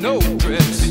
no dress.